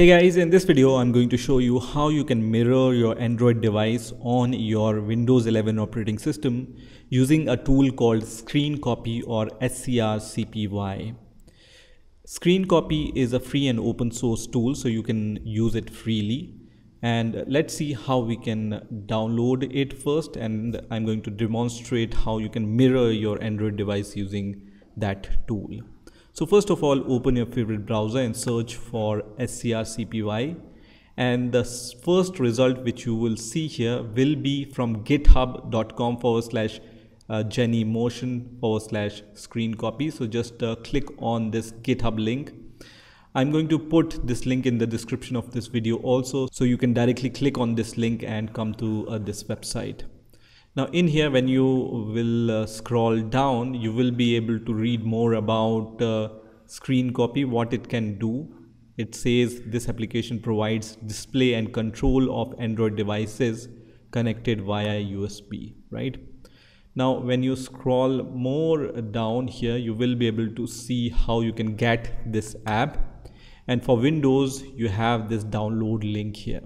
Hey guys, in this video I'm going to show you how you can mirror your Android device on your Windows 11 operating system using a tool called Screen Copy or SCR-CPY. Screen Copy is a free and open source tool so you can use it freely and let's see how we can download it first and I'm going to demonstrate how you can mirror your Android device using that tool. So first of all, open your favorite browser and search for SCR-CPY. And the first result which you will see here will be from github.com forward slash uh, Motion forward slash screen copy. So just uh, click on this GitHub link. I'm going to put this link in the description of this video also. So you can directly click on this link and come to uh, this website. Now in here when you will uh, scroll down you will be able to read more about uh, screen copy what it can do. It says this application provides display and control of Android devices connected via USB right. Now when you scroll more down here you will be able to see how you can get this app and for Windows you have this download link here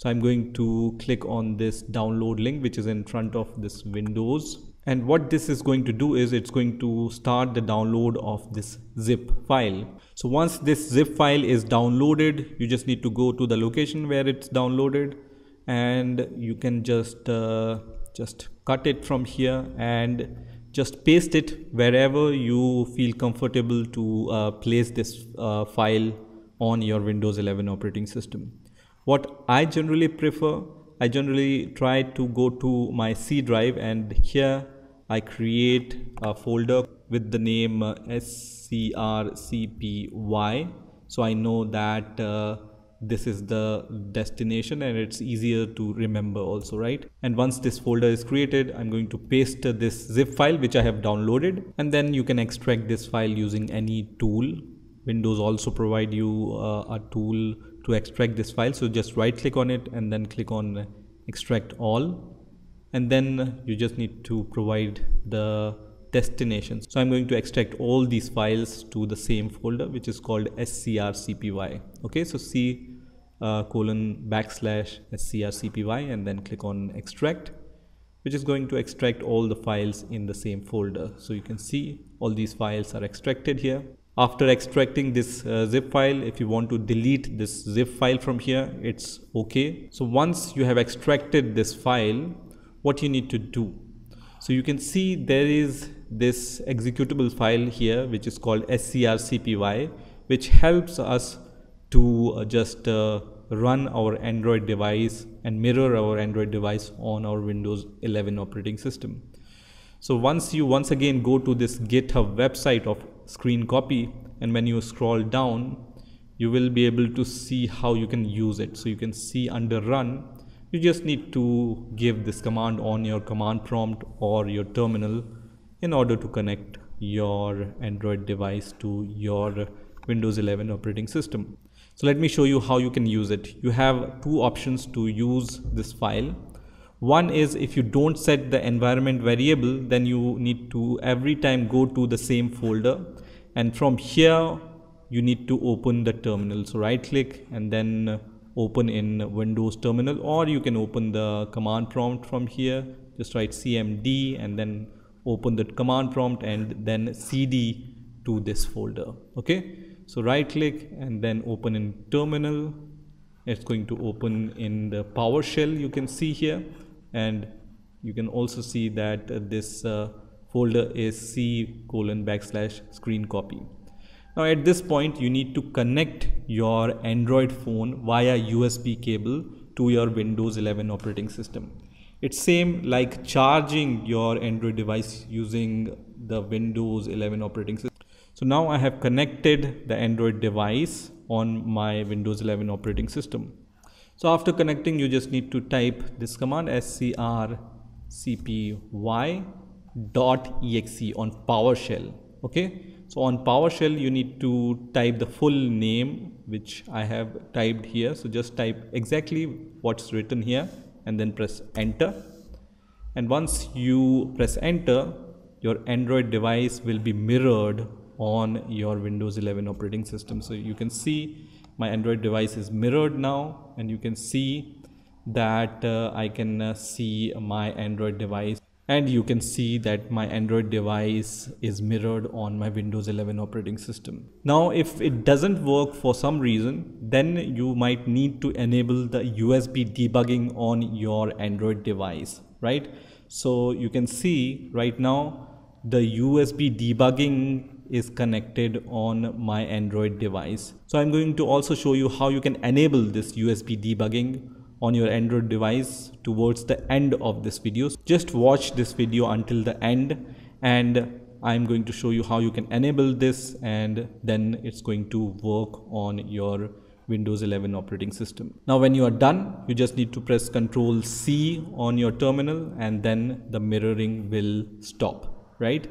so I'm going to click on this download link which is in front of this Windows and what this is going to do is it's going to start the download of this zip file. So once this zip file is downloaded you just need to go to the location where it's downloaded and you can just uh, just cut it from here and just paste it wherever you feel comfortable to uh, place this uh, file on your Windows 11 operating system. What I generally prefer, I generally try to go to my C drive and here I create a folder with the name uh, SCRCPY. So I know that uh, this is the destination and it's easier to remember also right? And once this folder is created i'm going to paste this zip file which i have downloaded. And then you can extract this file using any tool. Windows also provide you uh, a tool to extract this file. So just right click on it and then click on extract all. And then you just need to provide the destination. So i'm going to extract all these files to the same folder which is called scrcpy. Okay so c uh, colon backslash scrcpy and then click on extract which is going to extract all the files in the same folder. So you can see all these files are extracted here after extracting this uh, zip file if you want to delete this zip file from here it's okay. So once you have extracted this file what you need to do? So you can see there is this executable file here which is called scrcpy which helps us to uh, just uh, run our android device and mirror our android device on our windows 11 operating system. So once you once again go to this github website of screen copy and when you scroll down you will be able to see how you can use it. So you can see under run you just need to give this command on your command prompt or your terminal in order to connect your android device to your windows 11 operating system. So let me show you how you can use it. You have two options to use this file one is if you don't set the environment variable then you need to every time go to the same folder. And from here you need to open the terminal. So right click and then open in windows terminal or you can open the command prompt from here. Just write cmd and then open the command prompt and then cd to this folder. Okay? So right click and then open in terminal. It's going to open in the PowerShell you can see here and you can also see that this uh, folder is c colon backslash screen copy. Now at this point you need to connect your Android phone via USB cable to your Windows 11 operating system. It's same like charging your Android device using the Windows 11 operating system. So now I have connected the Android device on my Windows 11 operating system. So after connecting you just need to type this command scrcpy dot .exe on PowerShell. Okay, so on PowerShell you need to type the full name which I have typed here. So just type exactly what's written here and then press enter. And once you press enter, your Android device will be mirrored on your Windows 11 operating system. So you can see my Android device is mirrored now and you can see that uh, I can uh, see my Android device and you can see that my Android device is mirrored on my Windows 11 operating system. Now if it doesn't work for some reason then you might need to enable the USB debugging on your Android device right. So you can see right now the USB debugging is connected on my Android device. So I'm going to also show you how you can enable this USB debugging on your Android device towards the end of this video. Just watch this video until the end and I'm going to show you how you can enable this and then it's going to work on your Windows 11 operating system. Now when you are done, you just need to press Ctrl C on your terminal and then the mirroring will stop, right?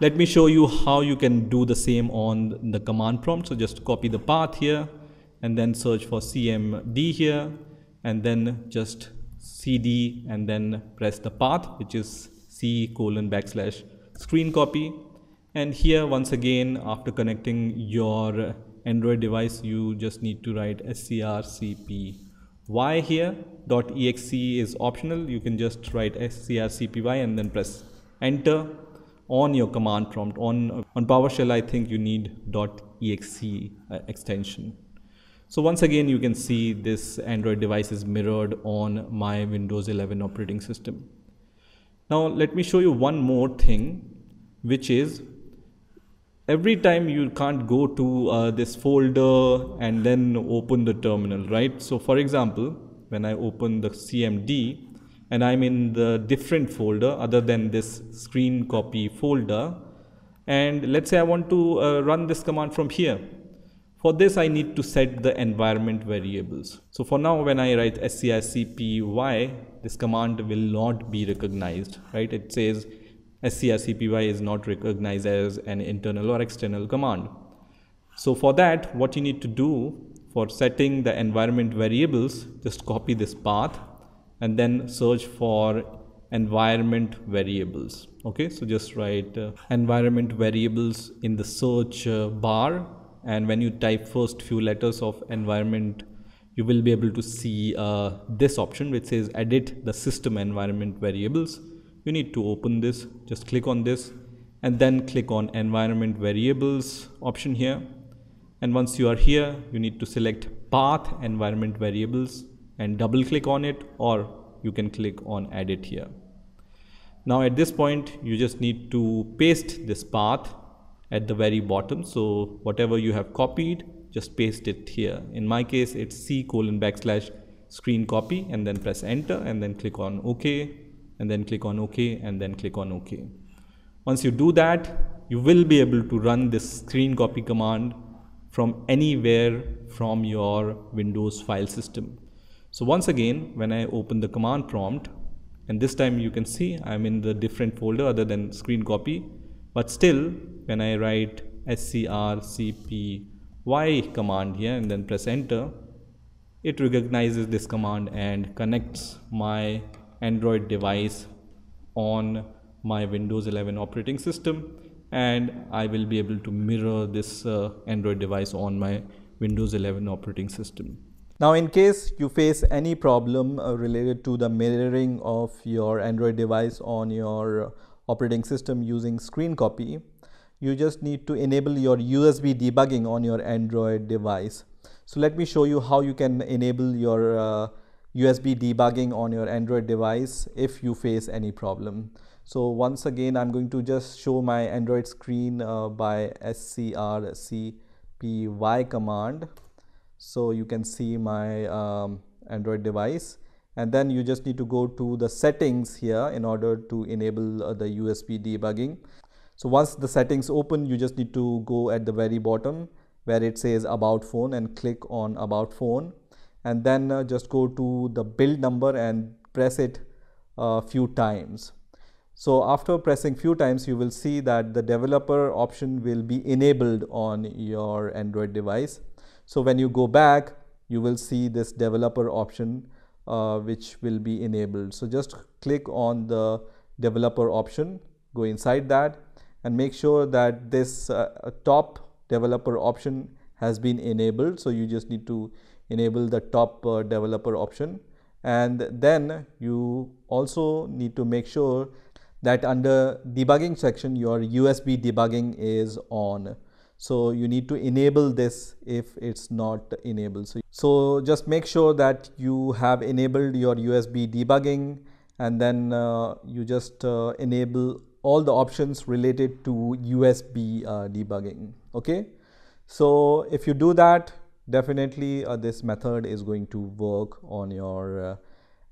Let me show you how you can do the same on the command prompt. So just copy the path here and then search for CMD here and then just cd and then press the path which is c colon backslash screen copy. And here once again after connecting your android device you just need to write scrcpy here. Dot exe is optional. You can just write scrcpy and then press enter on your command prompt on on powershell i think you need exe uh, extension so once again, you can see this Android device is mirrored on my Windows 11 operating system. Now let me show you one more thing, which is every time you can't go to uh, this folder and then open the terminal, right? So for example, when I open the CMD and I'm in the different folder other than this screen copy folder, and let's say I want to uh, run this command from here for this, I need to set the environment variables. So for now, when I write scrcpy, this command will not be recognized, right? It says scrcpy is not recognized as an internal or external command. So for that, what you need to do for setting the environment variables, just copy this path and then search for environment variables. Okay, so just write uh, environment variables in the search uh, bar. And when you type first few letters of environment you will be able to see uh, this option which says edit the system environment variables. You need to open this. Just click on this and then click on environment variables option here. And once you are here you need to select path environment variables and double click on it or you can click on edit here. Now at this point you just need to paste this path at the very bottom. So whatever you have copied just paste it here. In my case it's c colon backslash screen copy and then press enter and then click on ok and then click on ok and then click on ok. Once you do that you will be able to run this screen copy command from anywhere from your windows file system so once again when i open the command prompt and this time you can see i'm in the different folder other than screen copy but still when I write scrcpy command here and then press enter it recognizes this command and connects my Android device on my Windows 11 operating system and I will be able to mirror this uh, Android device on my Windows 11 operating system. Now in case you face any problem uh, related to the mirroring of your Android device on your operating system using screen copy, you just need to enable your USB debugging on your Android device. So let me show you how you can enable your uh, USB debugging on your Android device if you face any problem. So once again, I'm going to just show my Android screen uh, by scrcpy command. So you can see my um, Android device and then you just need to go to the settings here in order to enable uh, the USB debugging. So once the settings open, you just need to go at the very bottom where it says about phone and click on about phone and then uh, just go to the build number and press it a uh, few times. So after pressing few times, you will see that the developer option will be enabled on your Android device. So when you go back, you will see this developer option uh, which will be enabled. So just click on the developer option, go inside that and make sure that this uh, top developer option has been enabled. So you just need to enable the top uh, developer option. And then you also need to make sure that under debugging section your USB debugging is on so you need to enable this if it's not enabled. So, so just make sure that you have enabled your USB debugging and then uh, you just uh, enable all the options related to USB uh, debugging. Okay? So if you do that definitely uh, this method is going to work on your uh,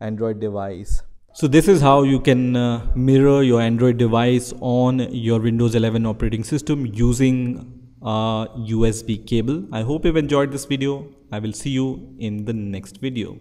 Android device. So this is how you can uh, mirror your Android device on your Windows 11 operating system using Uh, a USB cable. I hope you've enjoyed this video. I will see you in the next video.